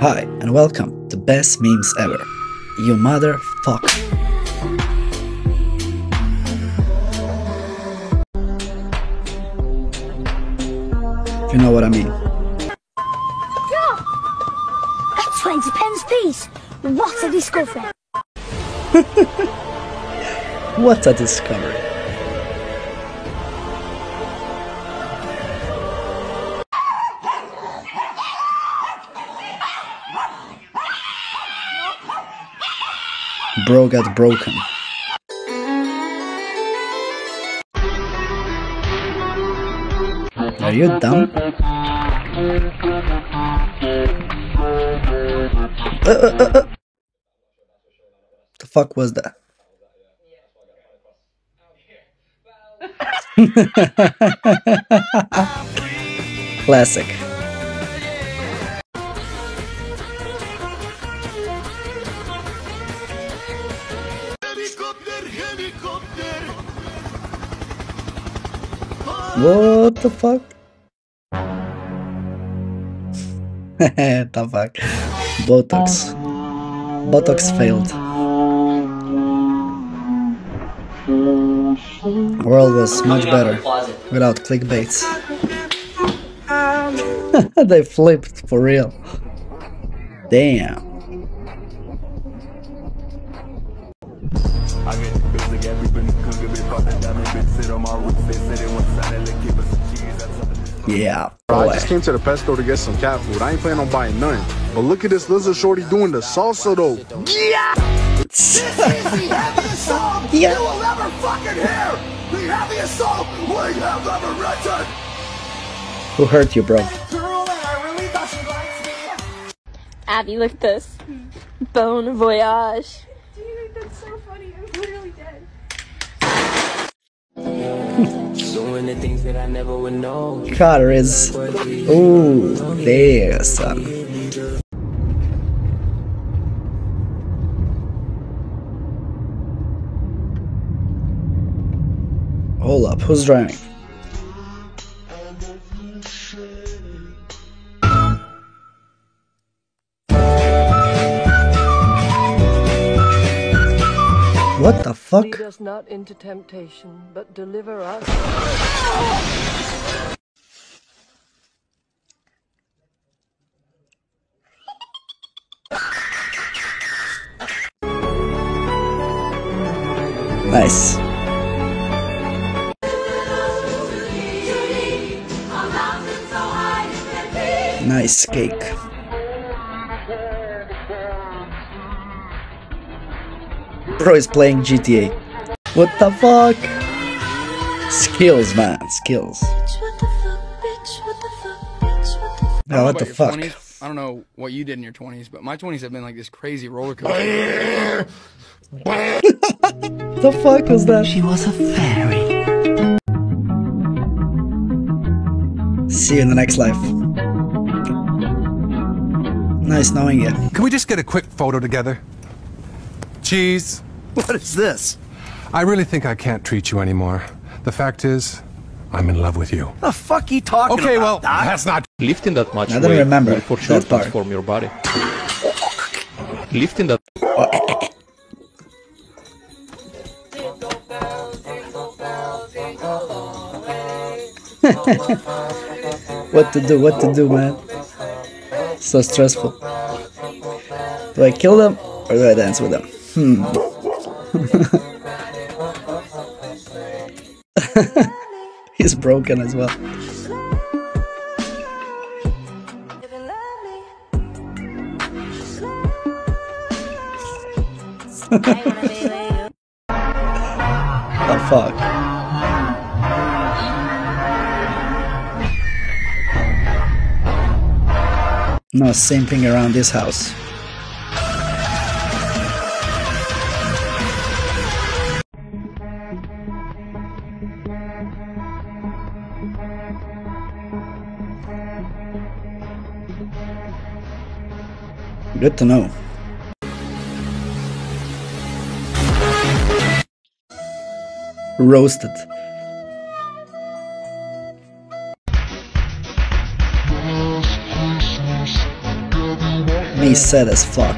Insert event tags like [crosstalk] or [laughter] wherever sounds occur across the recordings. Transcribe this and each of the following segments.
Hi, and welcome to Best Memes Ever. You motherfucker. If you know what I mean. A 20 pence piece. What a discovery. [laughs] What a discovery. Bro got broken. Are you dumb? Uh, uh, uh, uh. The fuck was that? [laughs] Classic. What the fuck? [laughs] the fuck? Botox. Botox failed. World was much better without clickbaits. [laughs] they flipped for real. Damn. Yeah. Bro, I just came to the pet store to get some cat food. I ain't planning on buying none. But look at this lizard shorty doing the salsa though. Yeah! This [laughs] is the heaviest song Yeah. you will ever fucking hear! The heaviest song we have ever written! Who hurt you, bro? Girl, and I really thought she liked me. Abby, look at this. Bone voyage. Dude, that's so funny. I'm literally dead. Doing the things that I never would know. Carter is. Ooh, there, son. Hold up, who's driving? What the fuck? Lead us not into temptation, but deliver us. Nice. Nice cake. Bro is playing GTA. What the fuck? Skills, man, skills. Yeah, what the about your fuck? I don't know what you did in your 20s, but my 20s have been like this crazy roller coaster. [laughs] The fuck was that? She was a fairy. See you in the next life. Nice knowing you. Can we just get a quick photo together? Cheese. [laughs] What is this? I really think I can't treat you anymore. The fact is, I'm in love with you. The fuck you talking Okay, well, about, Doc? that's not. Lifting that much I don't weight remember will for that sure part. transform your body. Lifting that [laughs] What to do, what to do, man. So stressful. Do I kill them or do I dance with them? Hmm. [laughs] He's broken as well. [laughs] The fuck? No simping around this house. Good to know. Roasted. Me sad as fuck.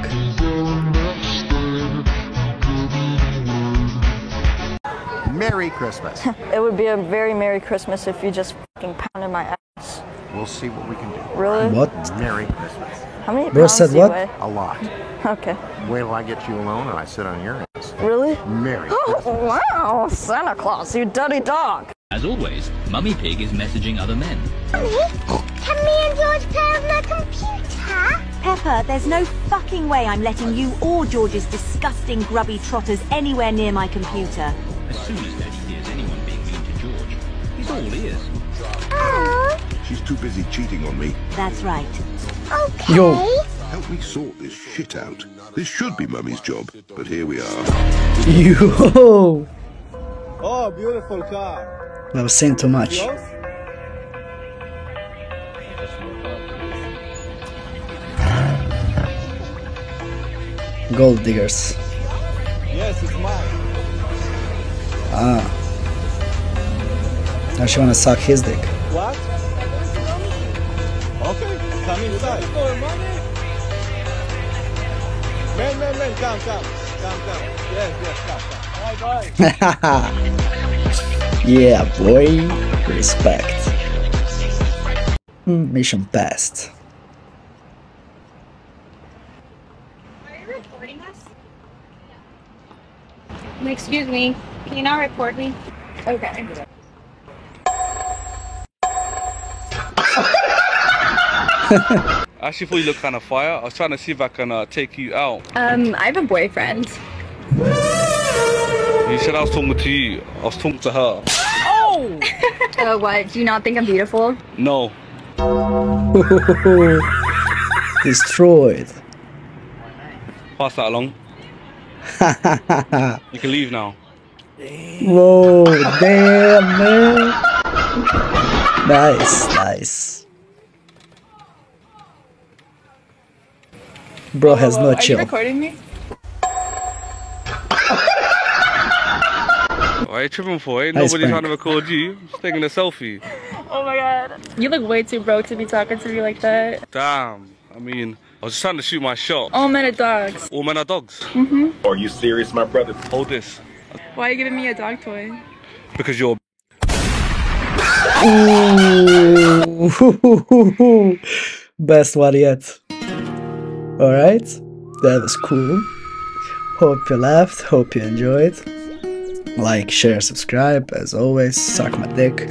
Merry Christmas. [laughs] It would be a very Merry Christmas if you just fucking pounded my ass. We'll see what we can do. Really? What? Merry Christmas. How many Bro said do what? weigh? A lot. Okay. Wait till I get you alone and I sit on your ass. Really? Merry Oh, [laughs] wow, Santa Claus, you dirty dog. As always, Mummy Pig is messaging other men. Can me and George play on the computer? Peppa, there's no fucking way I'm letting you or George's disgusting grubby trotters anywhere near my computer. As soon as Daddy hears anyone being mean to George, he's all ears. Oh, She's too busy cheating on me. That's right. Okay. Yo. Help me sort this shit out. This should be Mummy's job, but here we are. Yo! Oh, beautiful car. I was saying too much. Gold diggers. Yes, it's mine. Ah. Now she wanna suck his dick. What? Okay, come inside. Man, man, man, come, come. Come, come. Yes, yes, come, come. Bye, bye. [laughs] yeah, boy. Respect. Hmm, Mission passed. Excuse me. Can you not record me? Okay. [laughs] I actually thought you looked kind of fire. I was trying to see if I can uh, take you out. Um, I have a boyfriend. You said I was talking to you. I was talking to her. Oh! [laughs] uh, what? Do you not think I'm beautiful? No. [laughs] Destroyed. Pass that along. You can leave now. Whoa, damn man. Nice, nice. Bro has no chill. Are you recording me? What are you tripping for? Ain't Nice nobody prank. trying to record you. Just taking a selfie. [laughs] Oh my god. You look way too broke to be talking to me like that. Damn. I mean, I was just trying to shoot my shot. All men are dogs. All men are dogs. Mm-hmm. Are you serious, my brother? Hold this. Why are you giving me a dog toy? Because you're. Ooh. [laughs] Best one yet. Alright, that was cool. Hope you laughed, hope you enjoyed. Like, share, subscribe, as always, suck my dick.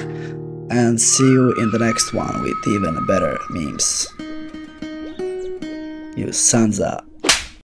And see you in the next one with even better memes. You sons up.